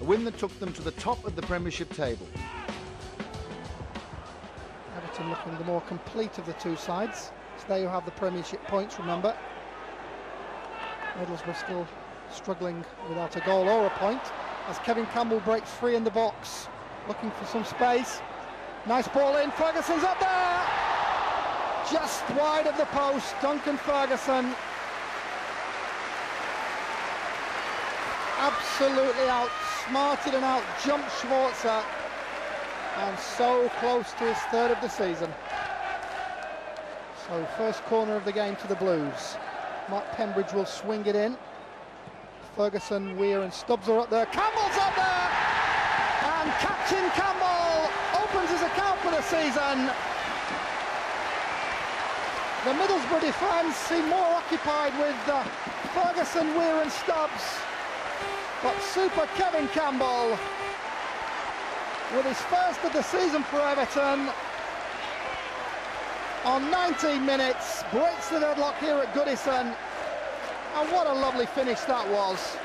A win that took them to the top of the Premiership table. Everton looking the more complete of the two sides. It's they who have the Premiership points, remember. Middlesbrough still struggling without a goal or a point as Kevin Campbell breaks free in the box, looking for some space. Nice ball in, Ferguson's up there! Just wide of the post, Duncan Ferguson. Absolutely outsmarted and outjumped Schwarzer and so close to his third of the season. So first corner of the game to the Blues. Mark Pembridge will swing it in. Ferguson, Weir and Stubbs are up there. Campbell's up there! And Captain Campbell opens his account for the season. The Middlesbrough defence seem more occupied with uh, Ferguson, Weir and Stubbs. But super Kevin Campbell with his first of the season for Everton on 19 minutes, breaks the deadlock here at Goodison. And what a lovely finish that was.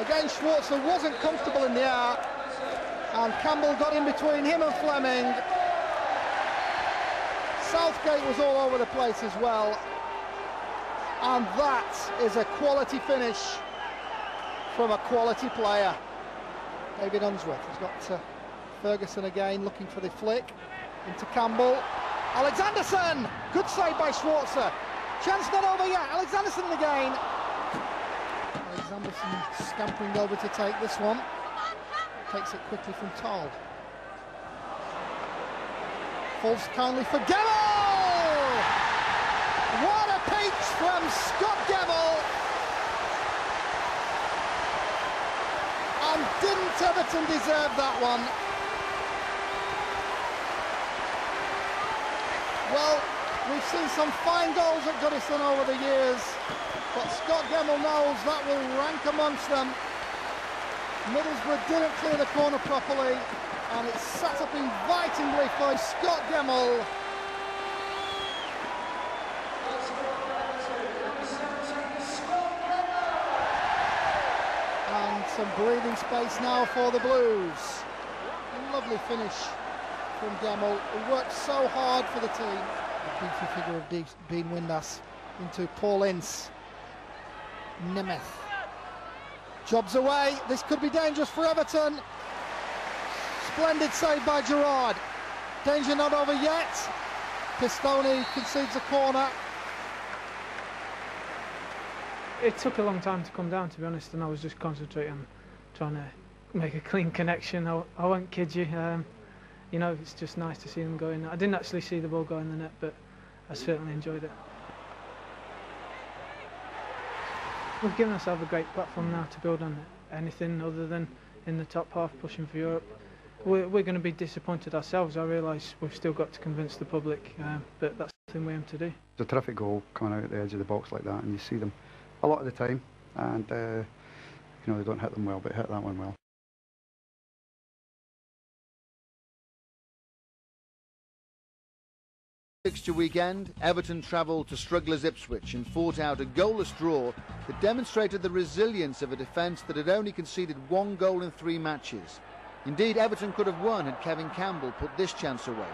Again, Schwarzer wasn't comfortable in the air, and Campbell got in between him and Fleming. Southgate was all over the place as well. And that is a quality finish from a quality player. David Unsworth has got uh, Ferguson again looking for the flick into Campbell. Alexandersson! Good save by Schwarzer. Chance not over yet. Alexandersson again. Alexandersson scampering over to take this one. Takes it quickly from Tal. Falls kindly for Gemmill! What a peach from Scott Gemmill! And didn't Everton deserve that one? Well, we've seen some fine goals at Goodison over the years, but Scott Gemmill knows that will rank amongst them. Middlesbrough didn't clear the corner properly, and it sat up invitingly for Scott Gemmill. And some breathing space now for the Blues. Lovely finish from Gemmill, who worked so hard for the team. The beefy figure of Dean Windass into Paul Ince. Nemeth. Jobs away. This could be dangerous for Everton. Splendid save by Gerrard. Danger not over yet. Pistone concedes a corner. It took a long time to come down, to be honest, and I was just concentrating on trying to make a clean connection. I, I won't kid you. Um, you know, it's just nice to see them going. I didn't actually see the ball go in the net, but I certainly enjoyed it. We've given ourselves a great platform now to build on anything other than in the top half pushing for Europe. We're, we're going to be disappointed ourselves. I realise we've still got to convince the public, uh, but that's something we aim to do. It's a terrific goal coming out at the edge of the box like that, and you see them a lot of the time, and uh, you know they don't hit them well, but hit that one well. Fixture weekend, Everton travelled to strugglers Ipswich and fought out a goalless draw that demonstrated the resilience of a defence that had only conceded one goal in three matches. Indeed, Everton could have won had Kevin Campbell put this chance away.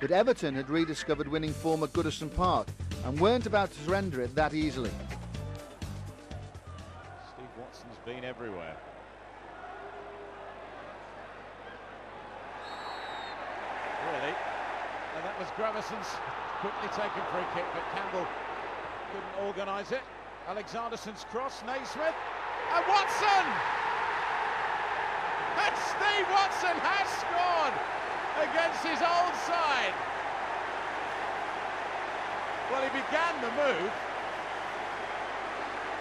But Everton had rediscovered winning form at Goodison Park and weren't about to surrender it that easily. Steve Watson's been everywhere. Really? And that was Gravesen's quickly taken free kick, but Campbell couldn't organise it. Alexandersson's cross, Naysmith, and Watson! And Steve Watson has scored! Against his old side. Well, he began the move.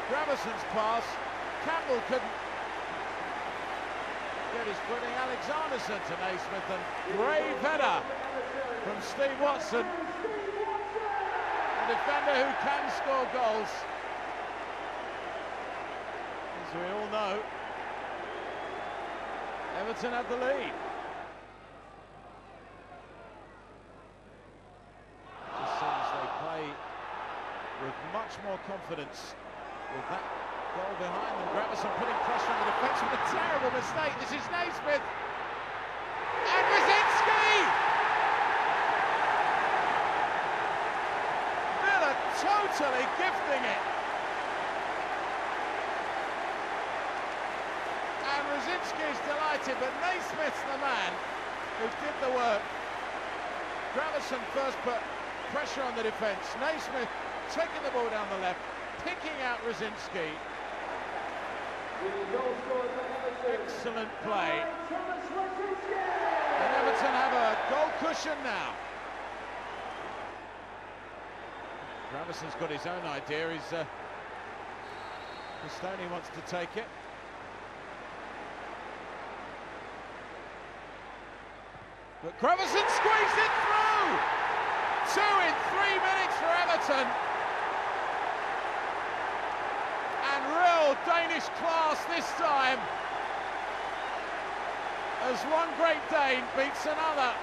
Gravesen's pass. Campbell couldn't get his footing. Alexandersson to Naysmith and brave header from Steve Watson. A defender who can score goals. As we all know, Everton have the lead. Just seems they play with much more confidence with that goal behind them. Gravesen putting pressure on the defence with a terrible mistake. This is Naysmith. And Radzinski! Villa totally gifting it. And Radzinski is delighted, but Naysmith's the man who did the work. Gravesen first put pressure on the defence. Naysmith taking the ball down the left, picking out Radzinski. Excellent play. And Everton have a goal cushion now. Gravesen's got his own idea. He's uh, Stoney wants to take it. But Gravesen squeezed it through! Two in three minutes for Everton. And Danish class this time. As one Great Dane beats another.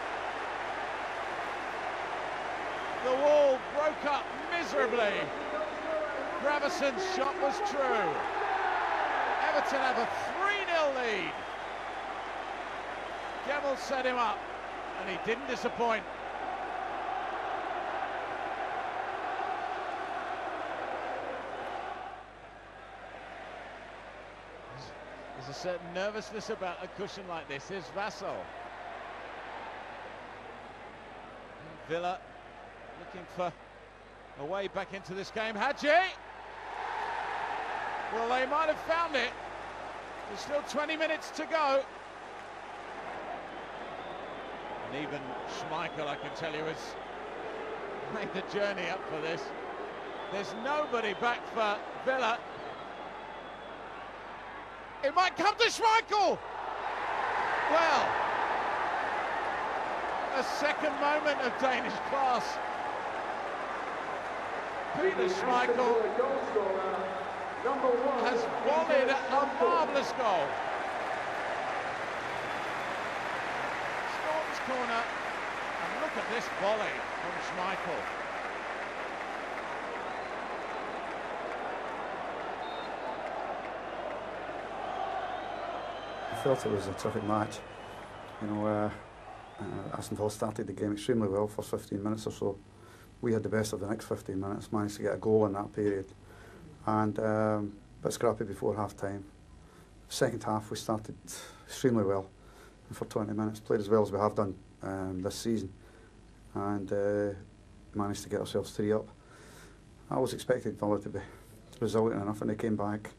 The wall broke up miserably. Gravesen's shot was true. Everton have a 3-0 lead. Gemmill set him up and he didn't disappoint. There's a certain nervousness about a cushion like this. Here's Vassell. Villa looking for a way back into this game. Hadji! Well, they might have found it. There's still 20 minutes to go. And even Schmeichel, I can tell you, has made the journey up for this. There's nobody back for Villa. It might come to Schmeichel! Well, a second moment of Danish class. Peter Schmeichel has volleyed a marvellous goal. Storm's corner, and look at this volley from Schmeichel. Felt it was a terrific match. You know, uh, uh, Aston Villa started the game extremely well for 15 minutes or so. We had the best of the next 15 minutes, managed to get a goal in that period, and um, bit scrappy before half time. Second half, we started extremely well for 20 minutes, played as well as we have done um, this season, and uh, managed to get ourselves three up. I was expecting Villa to be resilient enough, and they came back